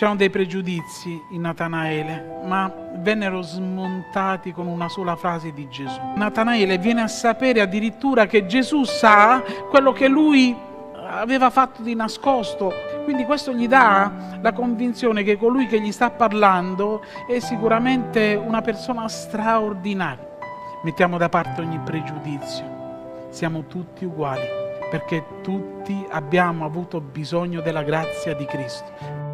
C'erano dei pregiudizi in Natanaele, ma vennero smontati con una sola frase di Gesù. Natanaele viene a sapere addirittura che Gesù sa quello che lui aveva fatto di nascosto. Quindi questo gli dà la convinzione che colui che gli sta parlando è sicuramente una persona straordinaria. Mettiamo da parte ogni pregiudizio. Siamo tutti uguali perché tutti abbiamo avuto bisogno della grazia di Cristo.